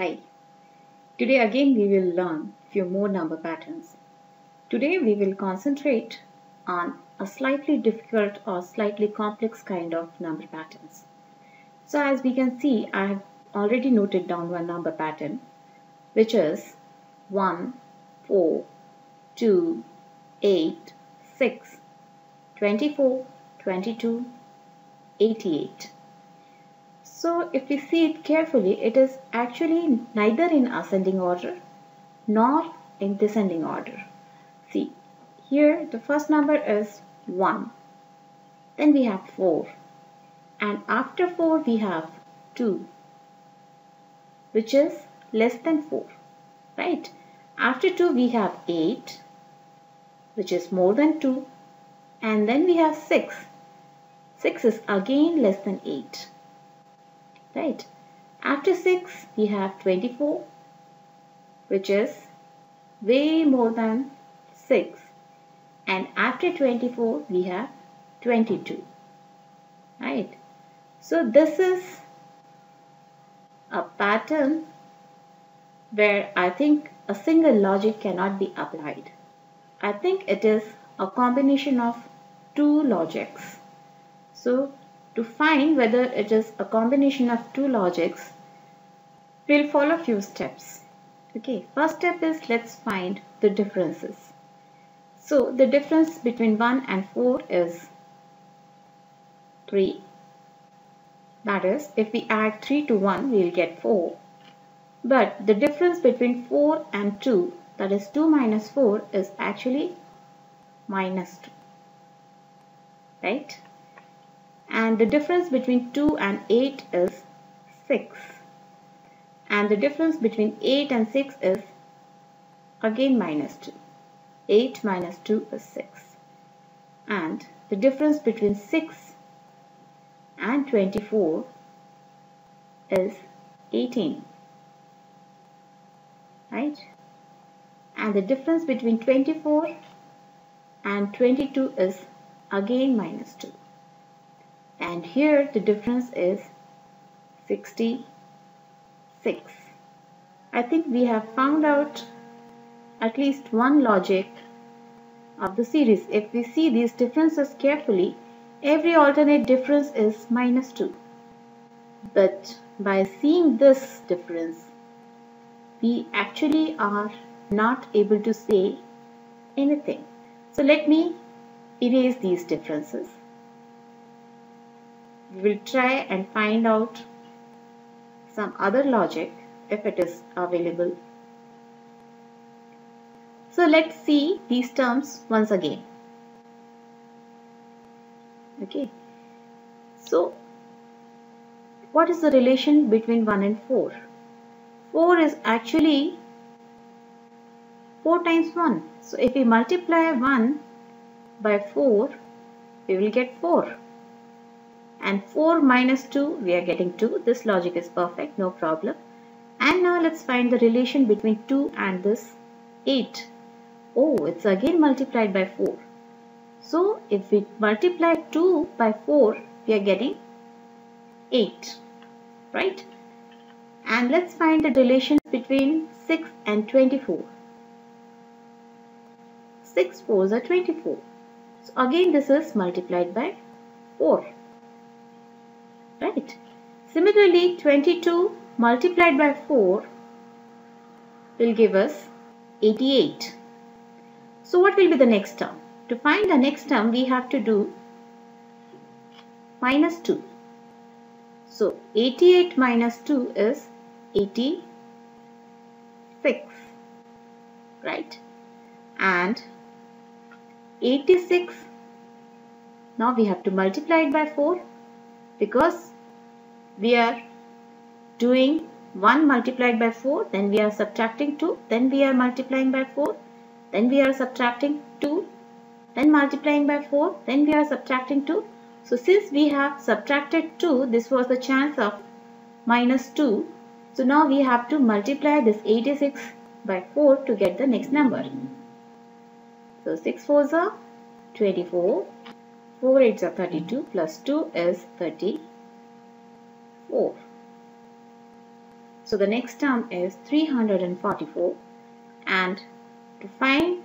Hi. Today again we will learn few more number patterns. Today we will concentrate on a slightly difficult or slightly complex kind of number patterns. So as we can see I have already noted down one number pattern which is 1, 4, 2, 8, 6, 24, 22, 88. So if we see it carefully, it is actually neither in ascending order nor in descending order. See, here the first number is 1. Then we have 4. And after 4 we have 2, which is less than 4. Right? After 2 we have 8, which is more than 2. And then we have 6. 6 is again less than 8 right. After 6 we have 24 which is way more than 6 and after 24 we have 22 right. So this is a pattern where I think a single logic cannot be applied. I think it is a combination of two logics. So to find whether it is a combination of two logics, we'll follow a few steps. Okay, first step is let's find the differences. So the difference between 1 and 4 is 3. That is, if we add 3 to 1, we'll get 4. But the difference between 4 and 2, that is 2 minus 4, is actually minus 2. Right? And the difference between 2 and 8 is 6 and the difference between 8 and 6 is again minus 2 8 minus 2 is 6 and the difference between 6 and 24 is 18 right? And the difference between 24 and 22 is again minus 2 and here the difference is 66. I think we have found out at least one logic of the series. If we see these differences carefully, every alternate difference is minus 2. But by seeing this difference, we actually are not able to say anything. So let me erase these differences we will try and find out some other logic if it is available. So let's see these terms once again. Okay. So what is the relation between 1 and 4? 4 is actually 4 times 1. So if we multiply 1 by 4, we will get 4 and 4 minus 2 we are getting 2 this logic is perfect no problem. And now let's find the relation between 2 and this 8 oh it's again multiplied by 4 so if we multiply 2 by 4 we are getting 8 right? And let's find the relation between 6 and 24 6 4s are 24 so again this is multiplied by 4 right. Similarly 22 multiplied by 4 will give us 88 so what will be the next term? To find the next term we have to do minus 2 so 88 minus 2 is 86 right. And 86 now we have to multiply it by 4 because we are doing 1 multiplied by 4 then we are subtracting 2 then we are multiplying by 4 then we are subtracting 2 then multiplying by 4 then we are subtracting 2 so since we have subtracted 2 this was the chance of minus 2 so now we have to multiply this 86 by 4 to get the next number. So 6 4s are 24 4 8s are 32 plus 2 is 34. So the next term is 344 and to find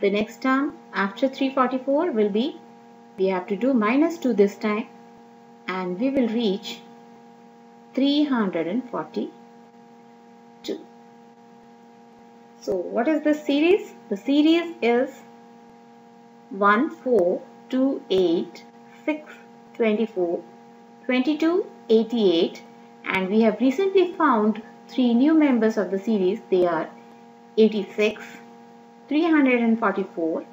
the next term after 344 will be we have to do minus 2 this time and we will reach 342. So what is this series? The series is 1, 4, 2, 8, 6, 24, 22, 88 and we have recently found three new members of the series. They are 86, 344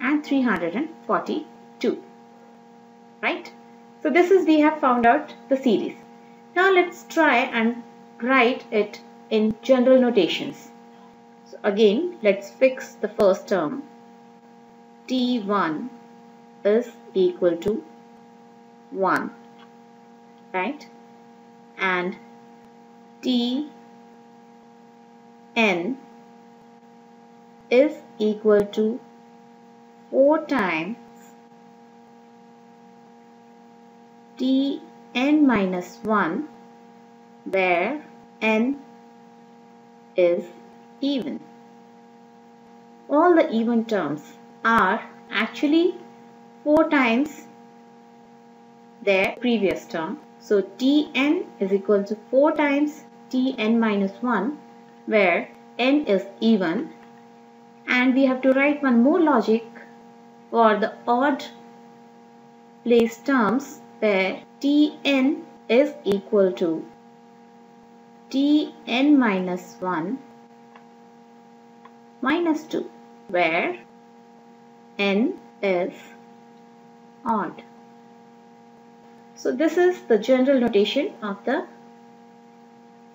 and 342. Right? So this is we have found out the series. Now let's try and write it in general notations. So again, let's fix the first term. T1 is equal to 1, right? And T n is equal to 4 times Tn minus 1 where n is even. All the even terms are actually 4 times their previous term. So Tn is equal to 4 times Tn minus 1 where n is even and we have to write one more logic for the odd place terms where Tn is equal to Tn minus 1 minus 2 where n is odd. So this is the general notation of the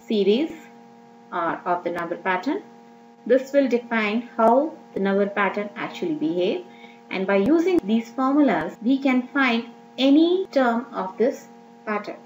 series or of the number pattern. This will define how the number pattern actually behave and by using these formulas we can find any term of this pattern.